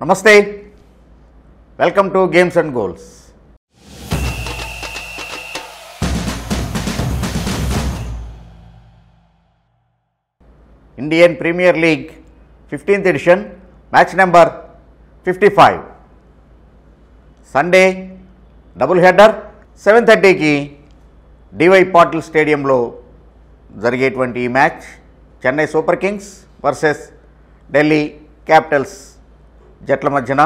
నమస్తే. Welcome to games and goals Indian Premier League fifteenth edition match number fifty five Sunday double header seven థర్టీకి DY Patil స్టేడియంలో జరిగేటువంటి ఈ match Chennai super kings versus Delhi capitals జట్ల మధ్యన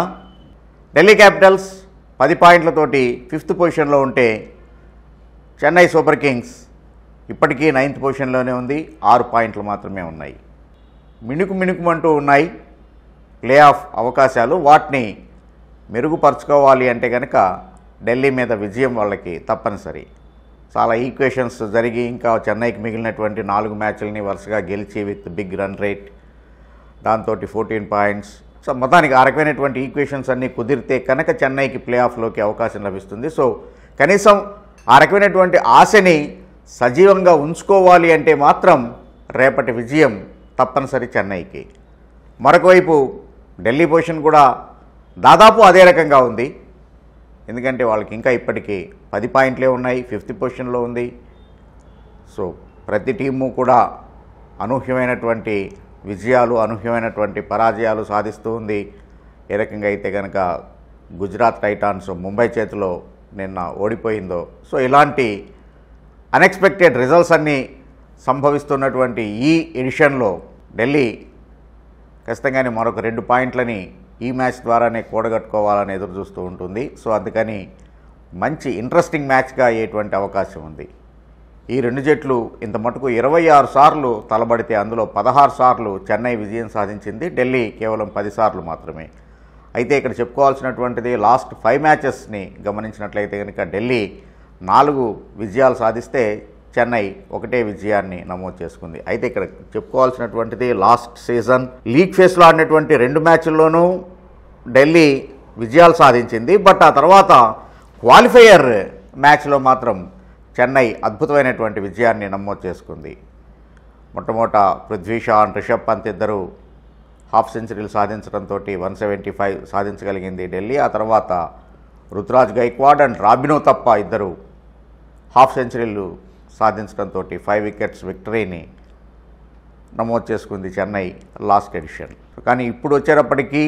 Delhi Capitals పది పాయింట్లతోటి ఫిఫ్త్ పొజిషన్లో ఉంటే చెన్నై సూపర్ కింగ్స్ ఇప్పటికీ నైన్త్ పొజిషన్లోనే ఉంది. ఆరు పాయింట్లు మాత్రమే ఉన్నాయి. మిణుకు మిణుకుమంటూ ఉన్నాయి. ప్లే ఆఫ్ అవకాశాలు వాటిని మెరుగుపరుచుకోవాలి అంటే కనుక ఢిల్లీ మీద విజయం వాళ్ళకి తప్పనిసరి. చాలా ఈక్వేషన్స్ జరిగి ఇంకా చెన్నైకి మిగిలినటువంటి నాలుగు మ్యాచ్లని వరుసగా గెలిచి విత్ బిగ్ రన్ రేట్ దాంతో ఫోర్టీన్ పాయింట్స్ సో మొత్తానికి ఆ రకమైనటువంటి ఈక్వేషన్స్ అన్నీ కుదిరితే కనుక చెన్నైకి ప్లే ఆఫ్లోకి అవకాశం లభిస్తుంది. సో కనీసం ఆ రకమైనటువంటి ఆశని సజీవంగా ఉంచుకోవాలి అంటే మాత్రం రేపటి విజయం తప్పనిసరి చెన్నైకి. మరొకవైపు ఢిల్లీ పొజిషన్ కూడా దాదాపు అదే రకంగా ఉంది. ఎందుకంటే వాళ్ళకి ఇంకా ఇప్పటికీ పది పాయింట్లే ఉన్నాయి ఫిఫ్త్ పొజిషన్లో ఉంది. సో ప్రతి టీము కూడా అనూహ్యమైనటువంటి విజయాలు అనూహ్యమైనటువంటి పరాజయాలు సాధిస్తూ ఉంది. ఏ రకంగా అయితే కనుక గుజరాత్ టైటాన్స్ ముంబై చేతిలో నిన్న ఓడిపోయిందో. సో ఇలాంటి అన్ఎక్స్పెక్టెడ్ రిజల్ట్స్ అన్నీ సంభవిస్తున్నటువంటి ఈ ఎడిషన్లో ఢిల్లీ ఖచ్చితంగానే మరొక రెండు పాయింట్లని ఈ మ్యాచ్ ద్వారానే కూడగట్టుకోవాలని ఎదురు చూస్తూ ఉంటుంది. సో అందుకని మంచి ఇంట్రెస్టింగ్ మ్యాచ్గా అయ్యేటువంటి అవకాశం ఉంది. ఈ రెండు జట్లు ఇంత మటుకు ఇరవై ఆరు సార్లు తలబడితే అందులో పదహారు సార్లు చెన్నై విజయం సాధించింది. ఢిల్లీ కేవలం పది సార్లు మాత్రమే. అయితే ఇక్కడ చెప్పుకోవాల్సినటువంటిది లాస్ట్ ఫైవ్ మ్యాచెస్ని గమనించినట్లయితే కనుక ఢిల్లీ నాలుగు విజయాలు సాధిస్తే చెన్నై ఒకటే విజయాన్ని నమోదు చేసుకుంది. అయితే ఇక్కడ చెప్పుకోవాల్సినటువంటిది లాస్ట్ సీజన్. లీగ్ ఫేస్లో ఆడినటువంటి రెండు మ్యాచ్ల్లోనూ ఢిల్లీ విజయాలు సాధించింది. బట్ ఆ తర్వాత క్వాలిఫైయర్ మ్యాచ్లో మాత్రం చెన్నై అద్భుతమైనటువంటి విజయాన్ని నమోదు చేసుకుంది. మొట్టమొదట పృథ్వీ షా అండ్ రిషబ్ పంత్ ఇద్దరు హాఫ్ సెంచరీలు సాధించడంతో వన్ సెవెంటీ ఫైవ్ సాధించగలిగింది ఢిల్లీ. ఆ తర్వాత రుతురాజ్ గైక్వాడ్ అండ్ రాబినో తప్ప ఇద్దరు హాఫ్ సెంచరీలు సాధించడంతో ఫైవ్ వికెట్స్ విక్టరీని నమోదు చేసుకుంది చెన్నై లాస్ట్ ఎడిషన్. కానీ ఇప్పుడు వచ్చేటప్పటికీ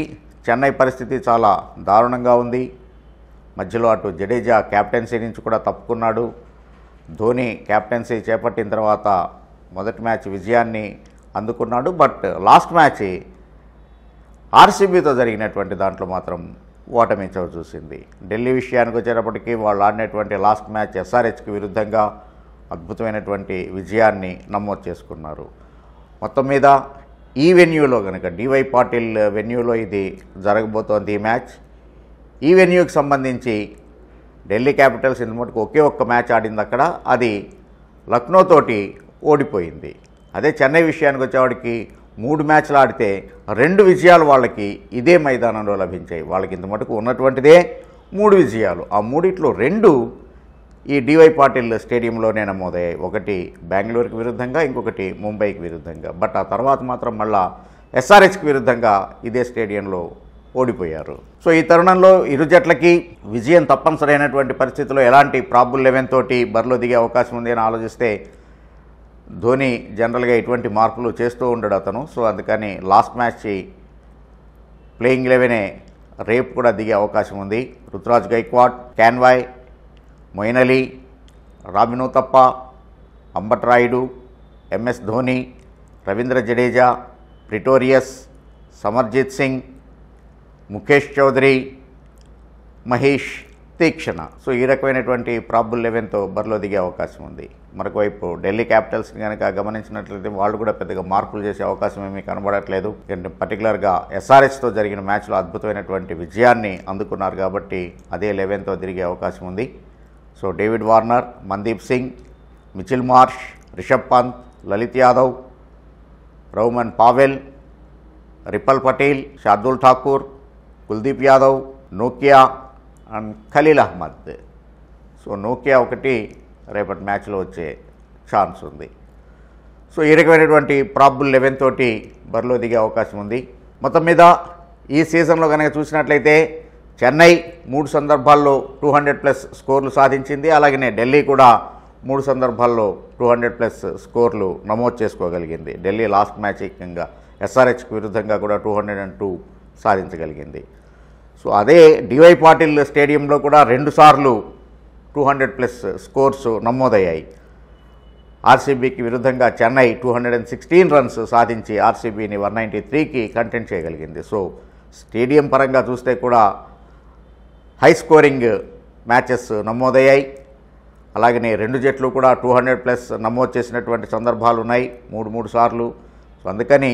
చెన్నై పరిస్థితి చాలా దారుణంగా ఉంది. మధ్యలో అటు జడేజా క్యాప్టెన్సీ నుంచి కూడా తప్పుకున్నాడు. ధోని క్యాప్టెన్సీ చేపట్టిన తర్వాత మొదటి మ్యాచ్ విజయాన్ని అందుకున్నాడు. బట్ లాస్ట్ మ్యాచ్ ఆర్సీబీతో జరిగినటువంటి దాంట్లో మాత్రం ఓటమి చవి చూసింది. ఢిల్లీ విషయానికి వచ్చేటప్పటికీ వాళ్ళు ఆడినటువంటి లాస్ట్ మ్యాచ్ ఎస్ఆర్హెచ్కి విరుద్ధంగా అద్భుతమైనటువంటి విజయాన్ని నమోదు చేసుకున్నారు. మొత్తం మీద ఈ వెన్యూలో కనుక డివై పాటిల్ వెన్యూలో ఇది జరగబోతోంది ఈ మ్యాచ్. ఈ వెన్యూకి సంబంధించి ఢిల్లీ క్యాపిటల్స్ ఇంత మటుకు ఒకే ఒక్క మ్యాచ్ ఆడింది అక్కడ అది లక్నోతోటి ఓడిపోయింది. అదే చెన్నై విషయానికి వచ్చేవాడికి మూడు మ్యాచ్లు ఆడితే రెండు విజయాలు వాళ్ళకి ఇదే మైదానంలో లభించాయి. వాళ్ళకి ఇంత మటుకు ఉన్నటువంటిదే మూడు విజయాలు. ఆ మూడిట్లో రెండు ఈ డివై పాటిల్ స్టేడియంలోనే నమోదయ్యాయి. ఒకటి బెంగళూరుకి విరుద్ధంగా ఇంకొకటి ముంబైకి విరుద్ధంగా. బట్ ఆ తర్వాత మాత్రం మళ్ళా ఎస్ఆర్హెచ్కి విరుద్ధంగా ఇదే స్టేడియంలో ఓడిపోయారు. సో ఈ తరుణంలో ఇరు జట్లకి విజయం తప్పనిసరైనటువంటి పరిస్థితిలో ఎలాంటి ప్రాబుల్ లెవెన్ తోటి బరిలో దిగే అవకాశం ఉంది అని ఆలోచిస్తే ధోని జనరల్గా ఇటువంటి మార్పులు చేస్తూ ఉండడు అతను. సో అందుకని లాస్ట్ మ్యాచ్ ప్లేయింగ్ లెవెనే రేపు కూడా దిగే అవకాశం ఉంది. రుతురాజ్ గైక్వాడ్ క్యాన్వాయ్ మొయిన్ అలీ రాబినో తప్ప Ambati Rayudu MS Dhoni Ravindra Jadeja Pretorius Simarjeet Singh Mukesh Choudhary Maheesh Theekshana. So ఈ రకమైనటువంటి ప్రాబుల్ లెవెన్తో బరిలో దిగే అవకాశం ఉంది. మరొక వైపు ఢిల్లీ క్యాపిటల్స్ని కనుక గమనించినట్లయితే వాళ్ళు కూడా పెద్దగా మార్పులు చేసే అవకాశం ఏమీ కనబడట్లేదు. ఎందుకంటే పర్టికులర్గా ఎస్ఆర్ఎస్తో జరిగిన మ్యాచ్లో అద్భుతమైనటువంటి విజయాన్ని అందుకున్నారు కాబట్టి అదే లెవెన్తో తిరిగే అవకాశం ఉంది. So David Warner Mandeep Singh Mitchell Marsh Rishabh Pant Lalit Yadav Rovman Powell Ripal Patel Shardul Thakur Kuldeep Yadav Nokia and Khaleel Ahmed. So Nokia ఒకటి రేపటి మ్యాచ్లో వచ్చే ఛాన్స్ ఉంది. సో ఈ రకమైనటువంటి ప్రాబుల్ లెవెన్ తోటి బరిలో దిగే అవకాశం ఉంది. మొత్తం మీద ఈ సీజన్లో కనుక చూసినట్లయితే చెన్నై మూడు సందర్భాల్లో టూ హండ్రెడ్ ప్లస్ స్కోర్లు సాధించింది. అలాగనే ఢిల్లీ కూడా మూడు సందర్భాల్లో టూ హండ్రెడ్ ప్లస్ స్కోర్లు నమోదు చేసుకోగలిగింది. ఢిల్లీ లాస్ట్ మ్యాచ్ ఏకంగా ఎస్ఆర్హెచ్కి విరుద్ధంగా కూడా టూ హండ్రెడ్ అండ్ టూ సాధించగలిగింది. సో అదే డివై పాటిల్ స్టేడియంలో కూడా రెండుసార్లు టూ హండ్రెడ్ ప్లస్ స్కోర్స్ నమోదయ్యాయి. ఆర్సీబీకి విరుద్ధంగా Chennai two hundred and sixteen runs సాధించి ఆర్సీబీని వన్ నైంటీ త్రీకి కంటెంట్ చేయగలిగింది. సో స్టేడియం పరంగా చూస్తే కూడా హై స్కోరింగ్ మ్యాచెస్ నమోదయ్యాయి. అలాగనే రెండు జట్లు కూడా టూ హండ్రెడ్ ప్లస్ నమోదు చేసినటువంటి సందర్భాలు ఉన్నాయి మూడు మూడు సార్లు. సో అందుకని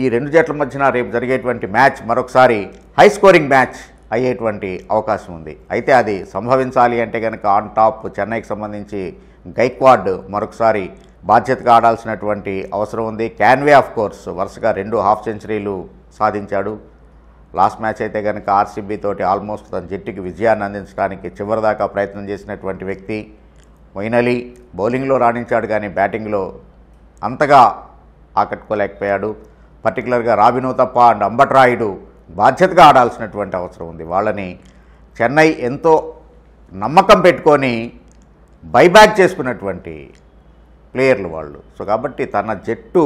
ఈ రెండు జట్ల మధ్యన రేపు జరిగేటువంటి మ్యాచ్ మరొకసారి హై స్కోరింగ్ మ్యాచ్ అయ్యేటువంటి అవకాశం ఉంది. అయితే అది సంభవించాలి అంటే కనుక ఆన్ టాప్ చెన్నైకి సంబంధించి గైక్వాడ్ మరొకసారి బాధ్యతగా ఆడాల్సినటువంటి అవసరం ఉంది. క్యాన్వే ఆఫ్ కోర్స్ వరుసగా రెండు హాఫ్ సెంచరీలు సాధించాడు. లాస్ట్ మ్యాచ్ అయితే కనుక ఆర్సీబీ తోటి ఆల్మోస్ట్ తన జట్టుకి విజయాన్ని అందించడానికి చివరిదాకా ప్రయత్నం చేసినటువంటి వ్యక్తి మొయినలీ అలీ బౌలింగ్లో రాణించాడు కానీ బ్యాటింగ్లో అంతగా ఆకట్టుకోలేకపోయాడు. పర్టికులర్గా రాబినో తప్ప అండ్ అంబట్రాయుడు బాధ్యతగా ఆడాల్సినటువంటి అవసరం ఉంది. వాళ్ళని చెన్నై ఎంతో నమ్మకం పెట్టుకొని బైబ్యాక్ చేసుకున్నటువంటి ప్లేయర్లు వాళ్ళు. సో కాబట్టి తన జట్టు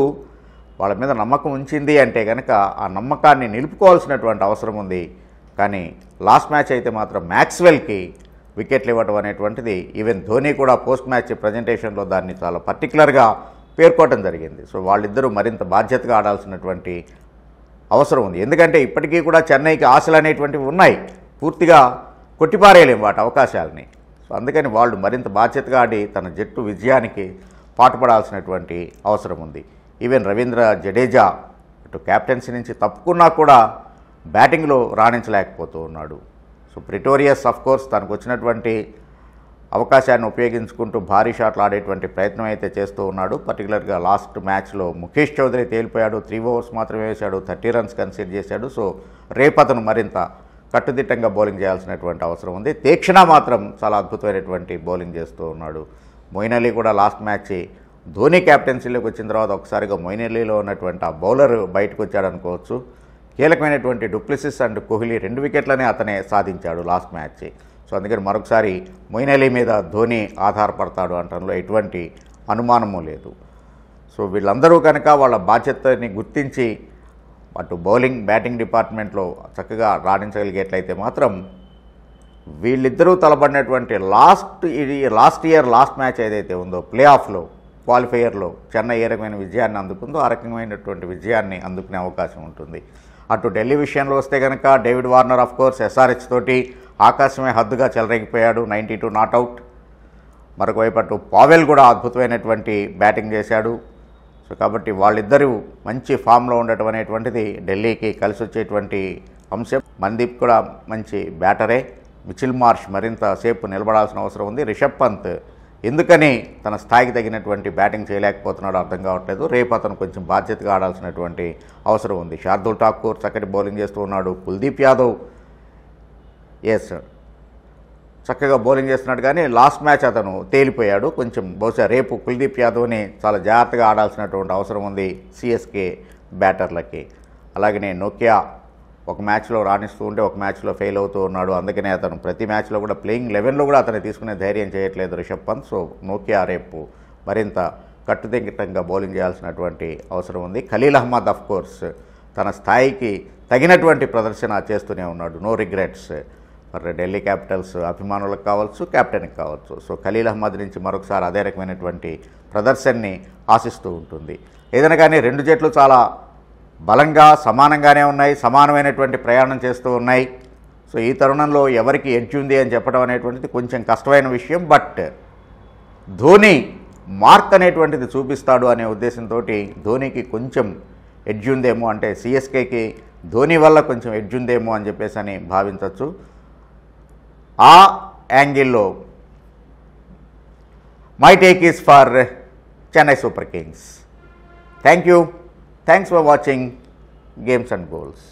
వాళ్ళ మీద నమ్మకం ఉంచింది అంటే కనుక ఆ నమ్మకాన్ని నిలుపుకోవాల్సినటువంటి అవసరం ఉంది. కానీ లాస్ట్ మ్యాచ్ అయితే మాత్రం మ్యాక్స్వెల్కి వికెట్లు ఇవ్వడం అనేటువంటిది ఈవెన్ ధోని కూడా పోస్ట్ మ్యాచ్ ప్రజెంటేషన్లో దాన్ని చాలా పర్టికులర్గా పేర్కోవటం జరిగింది. సో వాళ్ళిద్దరూ మరింత బాధ్యతగా ఆడాల్సినటువంటి అవసరం ఉంది. ఎందుకంటే ఇప్పటికీ కూడా చెన్నైకి ఆశలు అనేటువంటివి ఉన్నాయి. పూర్తిగా కొట్టిపారేయలేం వాటి అవకాశాలని. సో అందుకని వాళ్ళు మరింత బాధ్యతగా ఆడి తన జట్టు విజయానికి పాటుపడాల్సినటువంటి అవసరం ఉంది. ఈవెన్ రవీంద్ర జడేజా ఇటు క్యాప్టెన్సీ నుంచి తప్పుకున్నా కూడా బ్యాటింగ్లో రాణించలేకపోతూ ఉన్నాడు. సో ప్రిటోరియస్ అఫ్ కోర్స్ తనకు వచ్చినటువంటి అవకాశాన్ని ఉపయోగించుకుంటూ భారీ షాట్లు ఆడేటువంటి ప్రయత్నం అయితే చేస్తూ ఉన్నాడు. పర్టికులర్గా లాస్ట్ మ్యాచ్లో ముఖేష్ చౌదరి తేలిపోయాడు. త్రీ ఓవర్స్ మాత్రమే వేశాడు. థర్టీ రన్స్ కన్సిడర్ చేశాడు. సో రేపతను మరింత కట్టుదిట్టంగా బౌలింగ్ చేయాల్సినటువంటి అవసరం ఉంది. తీక్షణ మాత్రం చాలా అద్భుతమైనటువంటి బౌలింగ్ చేస్తూ ఉన్నాడు. మొయిన్ అలీ కూడా లాస్ట్ మ్యాచ్ ధోని క్యాప్టెన్సీలోకి వచ్చిన తర్వాత ఒకసారిగా మొయిన్ అలీలో ఉన్నటువంటి ఆ బౌలర్ బయటకు వచ్చాడనుకోవచ్చు. కీలకమైనటువంటి డూప్లిసిస్ అండ్ కోహ్లీ రెండు వికెట్లనే అతనే సాధించాడు లాస్ట్ మ్యాచ్. సో అందుకని మరొకసారి మొయిన్ అలీ మీద ధోని ఆధారపడతాడు అనడంలో ఎటువంటి అనుమానము లేదు. సో వీళ్ళందరూ కనుక వాళ్ళ బాధ్యతని గుర్తించి అటు బౌలింగ్ బ్యాటింగ్ డిపార్ట్మెంట్లో చక్కగా రాణించగలిగేట్లయితే మాత్రం వీళ్ళిద్దరూ తలబడినటువంటి లాస్ట్ ఇది లాస్ట్ ఇయర్ లాస్ట్ మ్యాచ్ ఏదైతే ఉందో ప్లే ఆఫ్లో క్వాలిఫైయర్లో చెన్నై ఏ రకమైన విజయాన్ని అందుకుందో ఆ రకమైనటువంటి విజయాన్ని అందుకునే అవకాశం ఉంటుంది. అటు ఢిల్లీ విషయంలో వస్తే కనుక David Warner of course SRH తోటి ఆకాశమే హద్దుగా చెలరేగిపోయాడు నైంటీ టూ నాట్అవుట్ మరొకవైపు అటు పావెల్ కూడా అద్భుతమైనటువంటి బ్యాటింగ్ చేశాడు. సో కాబట్టి వాళ్ళిద్దరూ మంచి ఫామ్లో ఉండటం అనేటువంటిది ఢిల్లీకి కలిసి వచ్చేటువంటి అంశం. మందీప్ కూడా మంచి బ్యాటరే. మిచిల్ మార్ష్ మరింత సేపు నిలబడాల్సిన అవసరం ఉంది. రిషబ్ పంత్ ఎందుకని తన స్థాయికి తగినటువంటి బ్యాటింగ్ చేయలేకపోతున్నాడు అర్థం కావట్లేదు. రేపు అతను కొంచెం బాధ్యతగా ఆడాల్సినటువంటి అవసరం ఉంది. శార్దుల్ ఠాకూర్ చక్కటి బౌలింగ్ చేస్తూ ఉన్నాడు. కుల్దీప్ యాదవ్ ఎస్ చక్కగా బౌలింగ్ చేస్తున్నాడు కానీ లాస్ట్ మ్యాచ్ అతను తేలిపోయాడు. కొంచెం బహుశా రేపు కుల్దీప్ యాదవ్ని చాలా జాగ్రత్తగా ఆడాల్సినటువంటి అవసరం ఉంది. సిఎస్కే బ్యాటర్లకి. అలాగనే నోకియా ఒక మ్యాచ్లో రాణిస్తూ ఉంటే ఒక మ్యాచ్లో ఫెయిల్ అవుతూ ఉన్నాడు. అందుకనే అతను ప్రతి మ్యాచ్లో కూడా ప్లేయింగ్ లెవెన్లో కూడా అతను తీసుకునే ధైర్యం చేయట్లేదు రిషబ్ పంత్. సో నోకియా రేపు మరింత కట్టుదిట్టంగా బౌలింగ్ చేయాల్సినటువంటి అవసరం ఉంది. ఖలీల్ అహ్మద్ అఫ్ కోర్స్ తన స్థాయికి తగినటువంటి ప్రదర్శన చేస్తూనే ఉన్నాడు. నో రిగ్రెట్స్ మరి ఢిల్లీ క్యాపిటల్స్ అభిమానులకు కావచ్చు కెప్టెన్కి కావచ్చు. సో ఖలీల్ అహ్మద్ నుంచి మరొకసారి అదే రకమైనటువంటి ప్రదర్శనని ఆశిస్తూ ఉంటుంది. ఏదైనా కానీ రెండు జట్లు చాలా బలంగా సమానంగానే ఉన్నాయి సమానమైనటువంటి ప్రయాణం చేస్తూ ఉన్నాయి. సో ఈ తరుణంలో ఎవరికి ఎడ్జ్ ఉంది అని చెప్పడం అనేటువంటిది కొంచెం కష్టమైన విషయం. బట్ ధోని మార్క్ అనేటువంటిది చూపిస్తాడు అనే ఉద్దేశంతో ధోనికి కొంచెం ఎడ్జ్ ఉందేమో అంటే సిఎస్కేకి ధోని వల్ల కొంచెం ఎడ్జ్ ఉందేమో అని చెప్పేసి అని భావించవచ్చు. ఆ యాంగిల్లో my take is for Chennai Super Kings. Thank you. Thanks for watching games and goals